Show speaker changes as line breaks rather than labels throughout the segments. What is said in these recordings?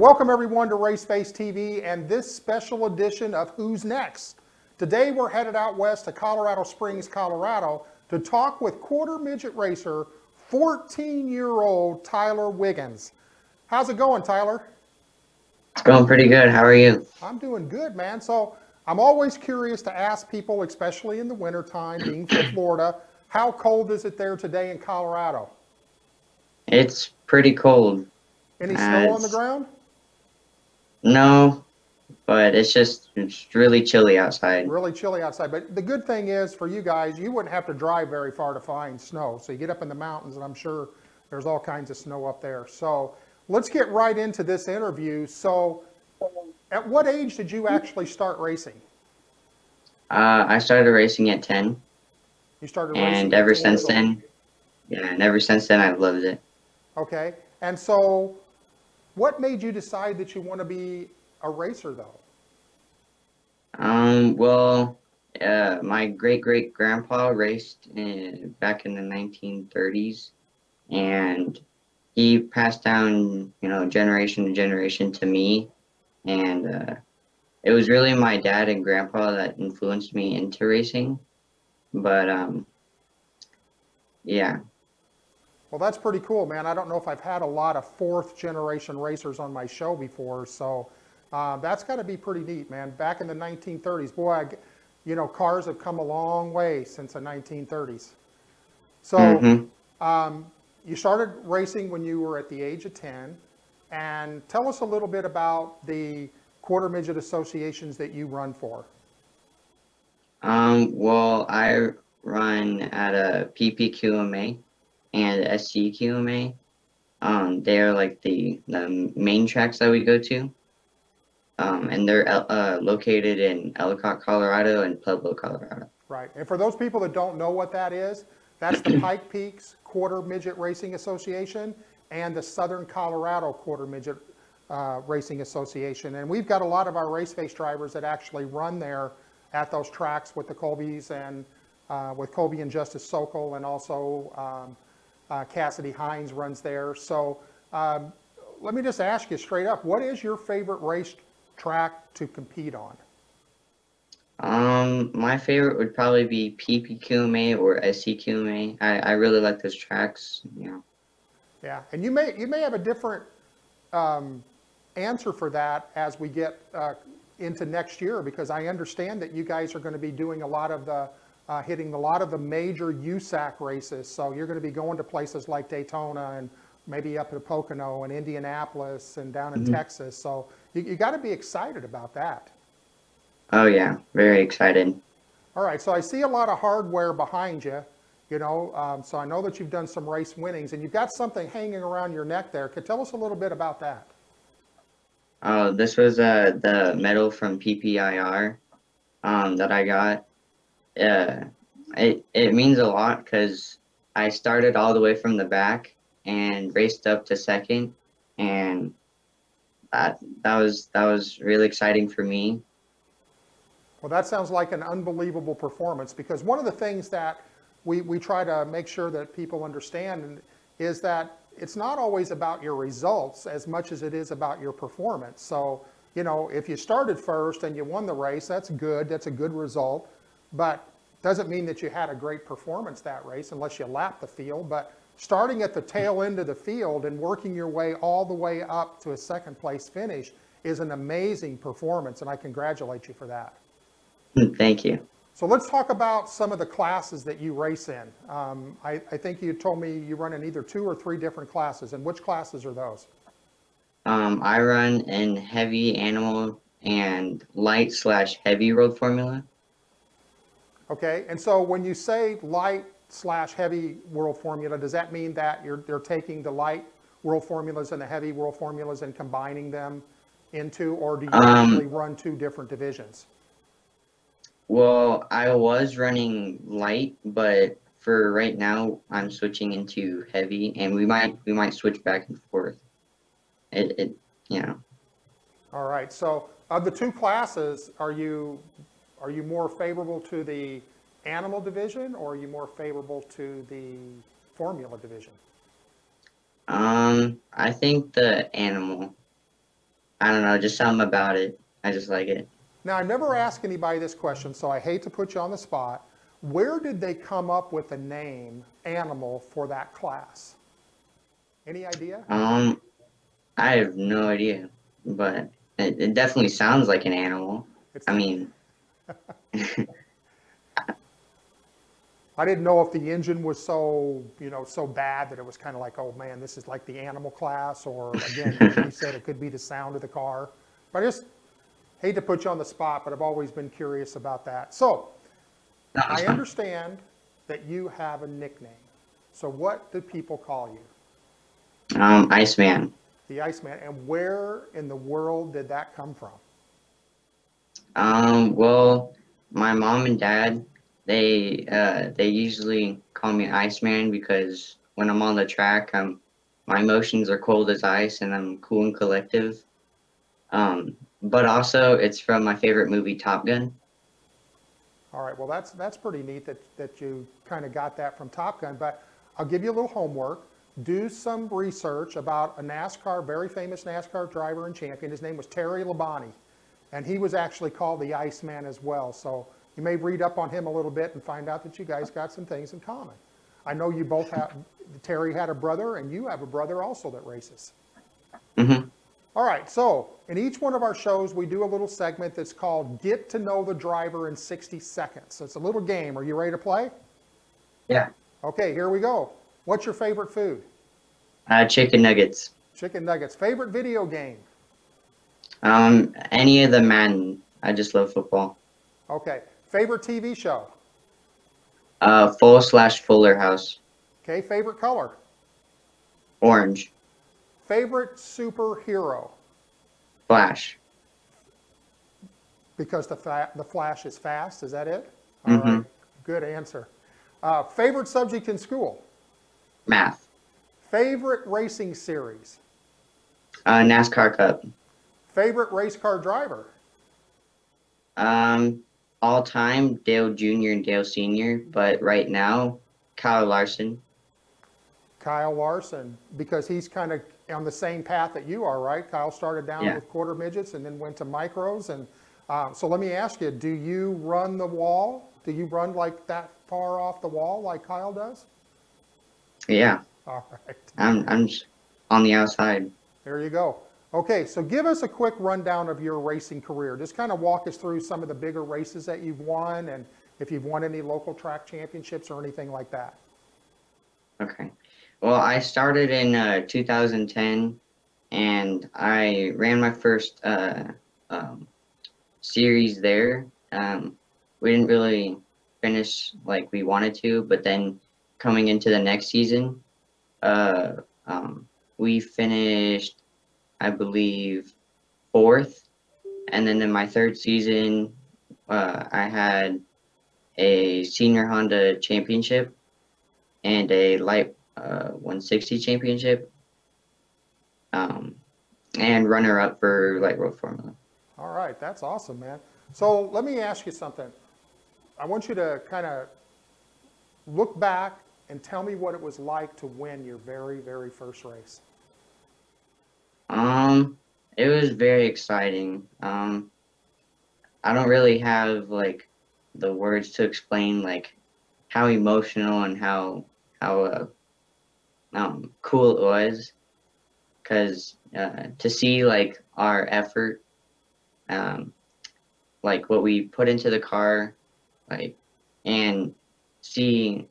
welcome everyone to Raceface TV and this special edition of Who's Next. Today we're headed out west to Colorado Springs, Colorado to talk with quarter midget racer 14-year-old Tyler Wiggans. How's it going, Tyler?
It's going pretty good. How are you?
I'm doing good, man. So I'm always curious to ask people, especially in the wintertime, being from Florida, how cold is it there today in Colorado?
It's pretty cold.
Any
Uh,
snow on the ground?
No, but it's just it's really chilly outside.
Really chilly outside. But the good thing is for you guys, you wouldn't have to drive very far to find snow. So you get up in the mountains, and I'm sure there's all kinds of snow up there. So let's get right into this interview. So, at what age did you actually start racing?
Uh, I started racing at 10,
You started racing.
and ever
10 years
since then, yeah, and ever since then I've loved it.
Okay. And so, what made you decide that you want to be a racer, though?
Um, well, uh, my great great grandpa raced in, back in the 1930s, and he passed down, you know, generation to generation to me, and uh, it was really my dad and grandpa that influenced me into racing. But um, yeah,
Well, that's pretty cool, man. I don't know if I've had a lot of fourth generation racers on my show before, so uh, that's got to be pretty neat, man. Back in the 1930s, boy, I g you know, cars have come a long way since the 1930s. So,
Mhm.
um, you started racing when you were at the age of 10, and tell us a little bit about the quarter midget associations that you run for.
Um, well, I run at a PPQMA and SCQMA. Um, they are like the, the main tracks that we go to. Um, and they're uh, located in Ellicott, Colorado and Pueblo, Colorado.
Right. And for those people that don't know what that is, that's the Pikes Peak Quarter Midget Racing Association and the Southern Colorado Quarter Midget uh, Racing Association. And we've got a lot of our race face drivers that actually run there at those tracks with the Colbys and uh, with Colby and Justice Sokol and also um, uh, Cassidy Hines runs there. So um, let me just ask you straight up, what is your favorite race track to compete on?
Um, my favorite would probably be PPQMA or SCQMA. I, I really like those tracks. You know.
Yeah, and you may you may have a different um, answer for that as we get uh, into next year because I understand that you guys are going to be doing a lot of the uh, hitting a lot of the major USAC races. So you're going to be going to places like Daytona and maybe up to Pocono and Indianapolis and down in
Mhm.
Texas. So you, you got to be excited about that.
Oh yeah, very excited.
All right, so I see a lot of hardware behind you, you know, um, so I know that you've done some race winnings and you've got something hanging around your neck there. Could tell us a little bit about that?
Oh, this was uh the medal from PPIR um that I got. Uh, it it means a lot because I started all the way from the back and raced up to second, and that that was that was really exciting for me.
Well, that sounds like an unbelievable performance because one of the things that we, we try to make sure that people understand is that it's not always about your results as much as it is about your performance. So, you know, if you started first and you won the race, that's good. That's a good result. But doesn't mean that you had a great performance that race unless you lapped the field. But starting at the tail end of the field and working your way all the way up to a second place finish is an amazing performance, and I congratulate you for that.
Thank you.
So let's talk about some of the classes that you race in. Um, I, I think you told me you run in either two or three different classes, and which classes are those?
Um, I run in heavy animal and light slash heavy world formula.
Okay, and so when you say light slash heavy world formula, does that mean that you're they're taking the light world formulas and the heavy world formulas and combining them into, or do you
Um,
actually run two different divisions?
Well, I was running light, but for right now, I'm switching into heavy, and we might we might switch back and forth. It it you know.
All right. So of the two classes, are you are you more favorable to the animal division or are you more favorable to the formula division?
Um, I think the animal. I don't know, just something about it. I just like it.
Now, I never ask anybody this question, so I hate to put you on the spot. Where did they come up with the name animal for that class? Any idea?
Um, I have no idea, but it, it definitely sounds like an animal.
It's-
I mean,
I didn't know if the engine was so, you know, so bad that it was kind of like, oh man, this is like the animal class, or again, you said it could be the sound of the car. But I just hate to put you on the spot, but I've always been curious about that. So I understand that you have a nickname. So what do people call you?
um, Iceman.
The Iceman. And where in the world did that come from?
Um, well, my mom and dad, they uh, they usually call me Iceman because when I'm on the track, I'm my emotions are cold as ice and I'm cool and collective. Um, but also it's from my favorite movie, Top Gun.
All right, well, that's, that's pretty neat that, that you kind of got that from Top Gun, but I'll give you a little homework. Do some research about a NASCAR, very famous NASCAR driver and champion. His name was Terry Labonte, and he was actually called the Iceman as well. So you may read up on him a little bit and find out that you guys got some things in common. I know you both have, Terry had a brother, and you have a brother also that races.
Mm-hmm.
All right, so in each one of our shows, we do a little segment that's called Get to Know the Driver in 60 Seconds. So it's a little game. Are you ready to play?
Yeah.
Okay, here we go. What's your favorite food?
Uh, chicken nuggets.
Chicken nuggets. Favorite video game?
Um, any of the Madden. I just love football.
Okay. Favorite TV show?
Uh, full slash Fuller House.
Okay. Favorite color?
Orange.
Favorite superhero?
Flash.
Because the, fa- the Flash is fast. Is that it? All right.
Mhm.
Good answer. Uh, favorite subject in school?
Math.
Favorite racing series?
Uh, NASCAR Cup.
Favorite race car driver?
Um, all time Dale Jr. and Dale Sr. But right now, Kyle Larson.
Kyle Larson, because he's kind of on the same path that you are, right? Kyle started down
Yeah.
with quarter midgets and then went to micros. And uh, so let me ask you, do you run the wall? Do you run like that far off the wall like Kyle does?
Yeah,
All right,
I'm I'm on the outside.
there you go. Okay, so give us a quick rundown of your racing career. Just kind of walk us through some of the bigger races that you've won and if you've won any local track championships or anything like that.
Okay. Well, I started in uh, 2010, and I ran my first uh, um, series there. Um, we didn't really finish like we wanted to, but then coming into the next season, uh, um, we finished, I believe, fourth. And then in my third season, uh, I had a senior Honda championship and a light uh, 160 championship, um, and runner up for light world formula.
All right, that's awesome, man. So let me ask you something. I want you to kind of look back and tell me what it was like to win your very, very first race.
Um, it was very exciting. Um, I don't really have like the words to explain like how emotional and how how uh, um, cool it was, because uh, to see like our effort, um, like what we put into the car, like and seeing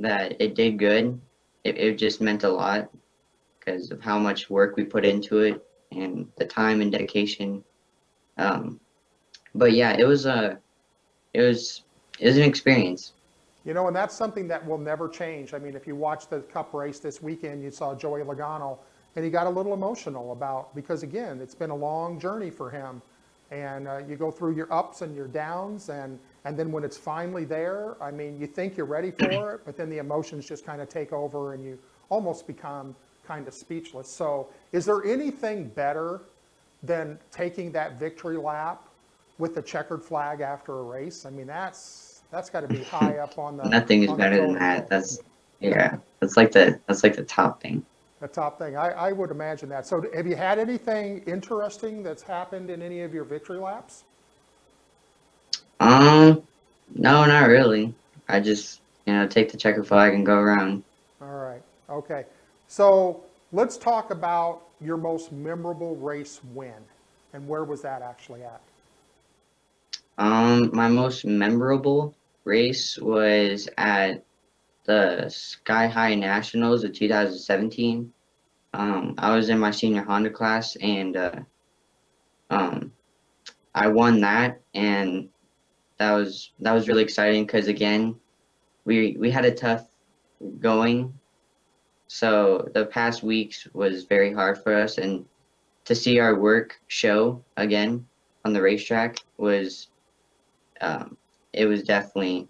that it did good, it, it just meant a lot because of how much work we put into it and the time and dedication. Um, but yeah, it was a, it was, it was an experience.
You know, and that's something that will never change. I mean, if you watch the cup race this weekend, you saw Joey Logano, and he got a little emotional about, because again, it's been a long journey for him. And uh, you go through your ups and your downs, and, and then when it's finally there, I mean, you think you're ready for it, but then the emotions just kind of take over and you almost become kind of speechless. So, is there anything better than taking that victory lap with the checkered flag after a race? I mean, that's that's got to be high up on the.
Nothing is better than that. That's, yeah, that's like the, that's like the top thing.
The top thing. I, I would imagine that. So have you had anything interesting that's happened in any of your victory laps?
Um, no, not really. I just, you know, take the checker flag and go around.
All right, okay. So let's talk about your most memorable race win, and where was that actually at?
Um, my most memorable race was at the Sky High Nationals of 2017. Um, I was in my senior Honda class and uh, um, I won that, and that was that was really exciting because again, we we had a tough going, so the past weeks was very hard for us, and to see our work show again on the racetrack was um, it was definitely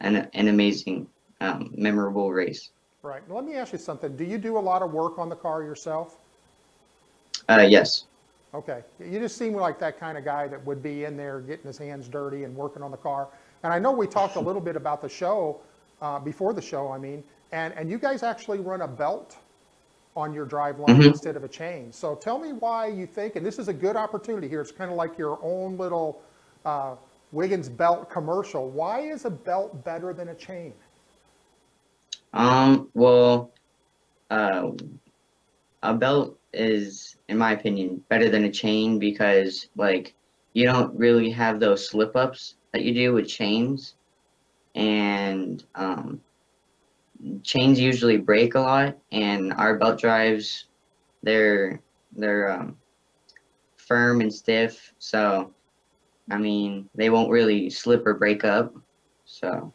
an, an amazing, um, memorable race.
Right. Let me ask you something. Do you do a lot of work on the car yourself?
Uh, yes.
Okay. You just seem like that kind of guy that would be in there getting his hands dirty and working on the car. And I know we talked a little bit about the show, uh, before the show, I mean, and, and you guys actually run a belt on your drive line
Mhm.
instead of a chain. So tell me why you think, and this is a good opportunity here, it's kind of like your own little uh, Wiggans belt commercial. Why is a belt better than a chain?
Um, well, uh, a belt is, in my opinion, better than a chain because, like, you don't really have those slip ups that you do with chains. And, um, chains usually break a lot, and our belt drives, they're, they're, um, firm and stiff. So, I mean, they won't really slip or break up. So,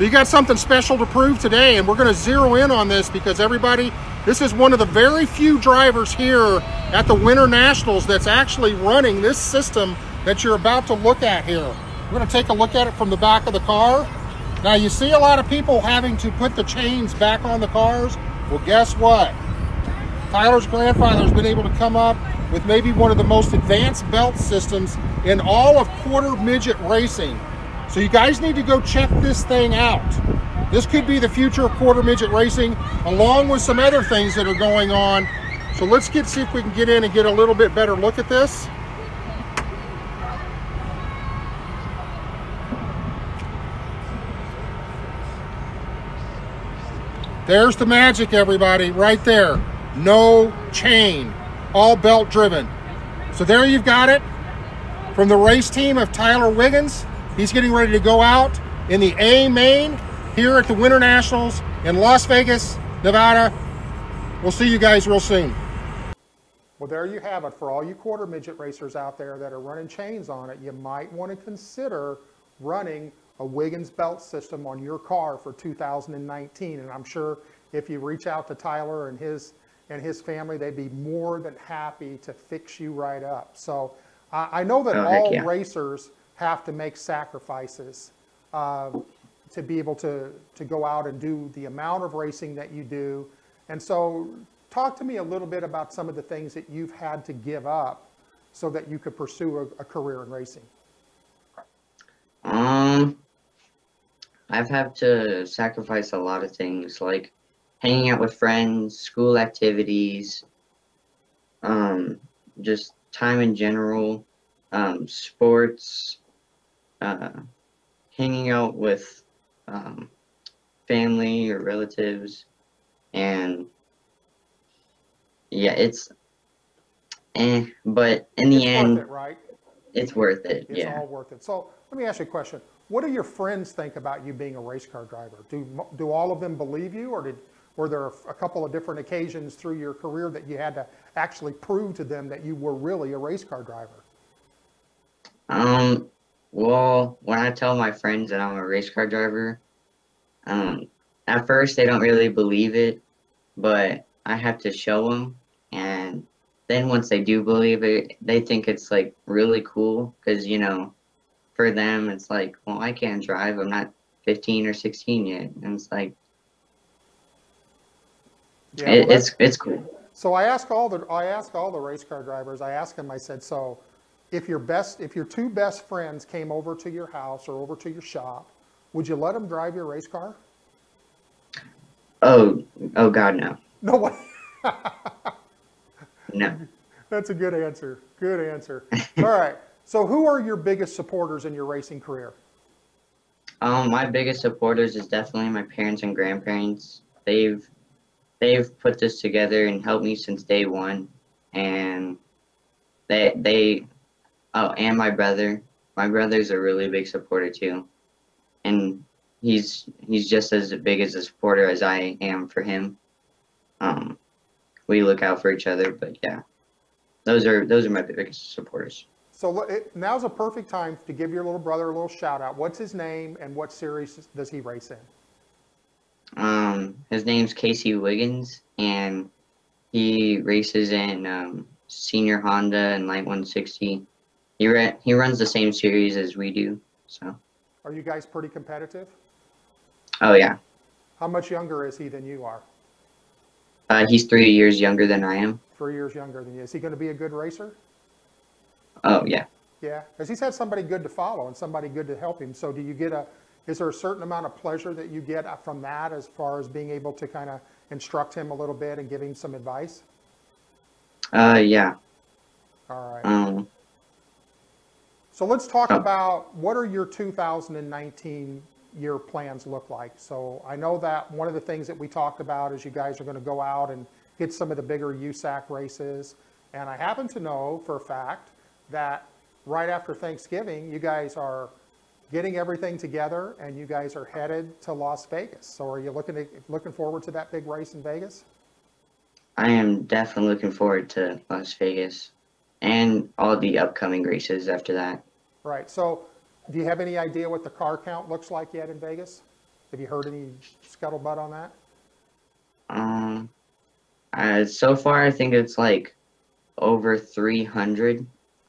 So you got something special to prove today, and we're going to zero in on this because everybody, this is one of the very few drivers here at the Winter Nationals that's actually running this system that you're about to look at here. We're going to take a look at it from the back of the car. Now you see a lot of people having to put the chains back on the cars. Well, guess what? Tyler's grandfather has been able to come up with maybe one of the most advanced belt systems in all of quarter midget racing. So you guys need to go check this thing out. This could be the future of quarter midget racing, along with some other things that are going on. So let's get see if we can get in and get a little bit better look at this. There's the magic, everybody, right there. No chain, all belt driven. So there you've got it from the race team of Tyler Wiggans. He's getting ready to go out in the A main here at the Winter Nationals in Las Vegas, Nevada. We'll see you guys real soon. Well, there you have it. For all you quarter midget racers out there that are running chains on it, you might want to consider running a Wiggans belt system on your car for 2019. And I'm sure if you reach out to Tyler and his and his family, they'd be more than happy to fix you right up. So I I know that
Oh,
all
yeah.
racers have to make sacrifices uh, to be able to, to go out and do the amount of racing that you do. And so talk to me a little bit about some of the things that you've had to give up so that you could pursue a, a career in racing.
Um, I've had to sacrifice a lot of things, like hanging out with friends, school activities, um, just time in general, um, sports, uh, hanging out with um, family or relatives, and yeah, it's eh, but in the
it's
end,
worth it, right?
it's worth it.
It's
yeah.
all worth it. So let me ask you a question. What do your friends think about you being a race car driver? Do, do all of them believe you or did, were there a couple of different occasions through your career that you had to actually prove to them that you were really a race car driver?
Um, well, when I tell my friends that I'm a race car driver, um, at first they don't really believe it, but I have to show them, and then once they do believe it, they think it's like really cool because you know, for them it's like, well, I can't drive. I'm not 15 or 16 yet, and it's like
Yeah, well,
it's it's cool.
So I ask all the I ask all the race car drivers. I ask them. I said, so if your best, if your two best friends came over to your house or over to your shop, would you let them drive your race car?
Oh, oh God, no,
No way.
no.
That's a good answer. Good answer. All right. So, who are your biggest supporters in your racing career?
Um, my biggest supporters is definitely my parents and grandparents. They've they've put this together and helped me since day one, and they they oh and my brother. My brother's a really big supporter too, and he's he's just as big as a supporter as I am for him. Um, we look out for each other, but yeah, those are those are my biggest supporters.
So, it, now's a perfect time to give your little brother a little shout out. What's his name and what series does he race in?
Um, his name's Casey Wiggans, and he races in um, Senior Honda and Light 160. He ra- he runs the same series as we do. So,
Are you guys pretty competitive?
oh yeah,
How much younger is he than you are?
uh, he's three years younger than I am.
Three years younger than you. Is he going to be a good racer?
Oh yeah,
Yeah, because he's had somebody good to follow and somebody good to help him. So do you get a, is there a certain amount of pleasure that you get from that as far as being able to kind of instruct him a little bit and give him some advice?
uh, yeah.
All right.
Um,
So let's talk
Oh.
about what are your 2019 year plans look like? So I know that one of the things that we talked about is you guys are going to go out and hit some of the bigger USAC races. And I happen to know for a fact that right after Thanksgiving, you guys are getting everything together and you guys are headed to Las Vegas. So are you looking to, looking forward to that big race in Vegas?
I am definitely looking forward to Las Vegas and all the upcoming races after that.
Right. So do you have any idea what the car count looks like yet in Vegas? Have you heard any scuttlebutt on that?
Um, uh, so far I think it's like over 300.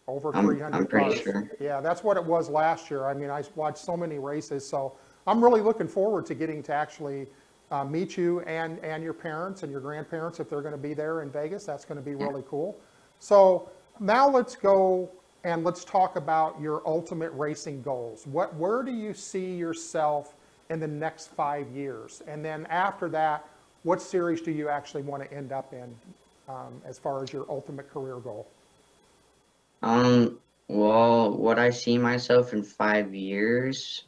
Over
I'm-
300
I'm pretty
cars.
sure.
Yeah, that's what it was last year. I mean, I watched so many races, so I'm really looking forward to getting to actually uh, meet you and, and your parents and your grandparents if they're going to be there in Vegas. That's going to be really cool. So now let's go and let's talk about your ultimate racing goals. What, where do you see yourself in the next five years? And then after that, what series do you actually want to end up in um, as far as your ultimate career goal?
Um, well, what I see myself in five years,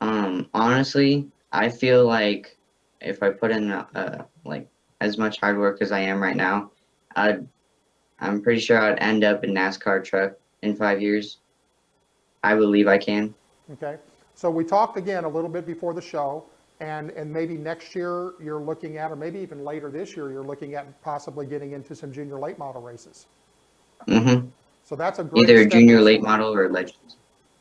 um, honestly, I feel like if I put in uh, like as much hard work as I am right now, I'd, I'm pretty sure I'd end up in NASCAR truck in five years. I believe I can.
Okay, so we talked again a little bit before the show, and, and maybe next year you're looking at, or maybe even later this year, you're looking at possibly getting into some junior late model races.
Mm-hmm.
So that's a great.
Either
stepping
junior late model or legends.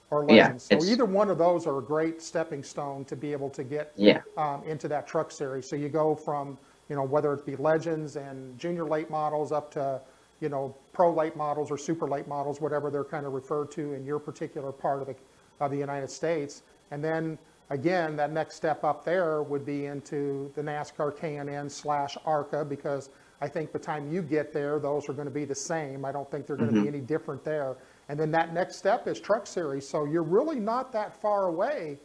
Or
yeah.
So either one of those are a great stepping stone to be able to get
Yeah.
um, into that truck series. So you go from, you know, whether it be legends and junior late models up to, you know, pro late models or super late models, whatever they're kind of referred to in your particular part of the, of the United States. And then again, that next step up there would be into the NASCAR K&N slash ARCA because I think by the time you get there, those are going to be the same. I don't think they're going to be any different there. And then that next step is truck series. So you're really not that far away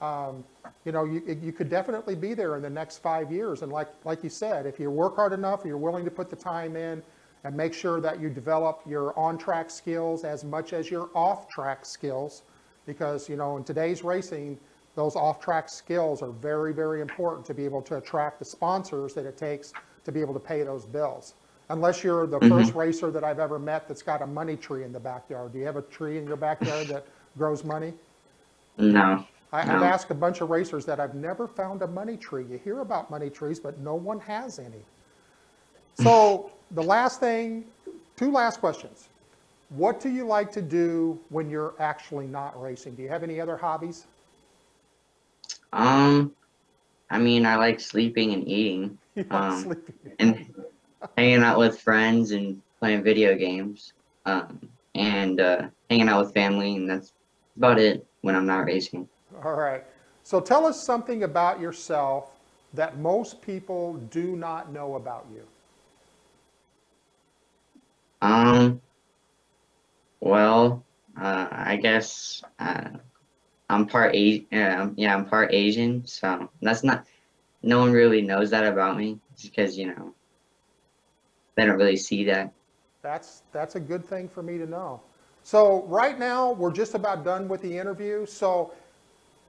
um, you know, you, you could definitely be there in the next five years. And like, like you said, if you work hard enough, you're willing to put the time in and make sure that you develop your on-track skills as much as your off-track skills. Because, you know, in today's racing, those off-track skills are very, very important to be able to attract the sponsors that it takes to be able to pay those bills. Unless you're the mm-hmm. first racer that I've ever met that's got a money tree in the backyard. Do you have a tree in your backyard that grows money?
No.
I, I've
No.
asked a bunch of racers that I've never found a money tree. You hear about money trees, but no one has any. So the last thing, two last questions. What do you like to do when you're actually not racing? Do you have any other hobbies?
Um, I mean, I like sleeping and eating Um,
sleeping?
and hanging out with friends and playing video games. Um, and uh, hanging out with family, and that's about it when I'm not racing.
All right. So tell us something about yourself that most people do not know about you.
Um, Well, uh, I guess uh, I'm part A. Uh, yeah, I'm part Asian, so that's not. No one really knows that about me, because you know they don't really see that.
That's, that's a good thing for me to know. So right now, we're just about done with the interview. So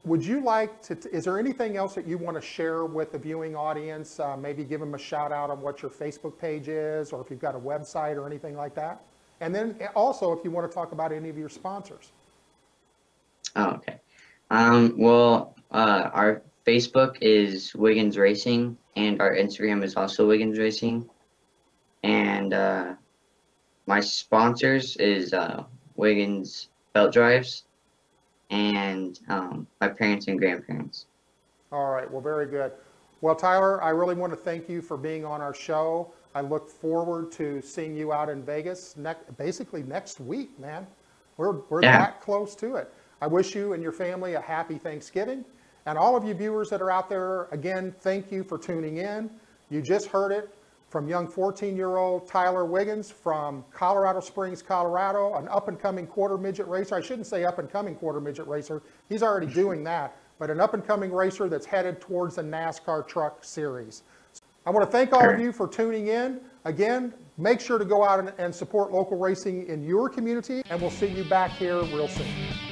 would you like to, is there anything else that you want to share with the viewing audience? Uh, maybe give them a shout out on what your Facebook page is, or if you've got a website or anything like that? And then also, if you want to talk about any of your sponsors.
Oh, okay. Um, well, uh, our Facebook is Wiggans Racing, and our Instagram is also Wiggans Racing. And uh, my sponsors is uh, Wiggans Belt Drives, and um, my parents and grandparents.
All right, well, very good. Well, Tyler, I really want to thank you for being on our show. I look forward to seeing you out in Vegas next, basically next week, man. We're, we're
Yeah.
that close to it. I wish you and your family a happy Thanksgiving. And all of you viewers that are out there, again, thank you for tuning in. You just heard it from young 14-year-old Tyler Wiggans from Colorado Springs, Colorado, an up-and-coming quarter midget racer. I shouldn't say up-and-coming quarter midget racer. He's already doing that, but an up-and-coming racer that's headed towards the NASCAR Truck Series. I want to thank all of you for tuning in. Again, make sure to go out and, and support local racing in your community, and we'll see you back here real soon.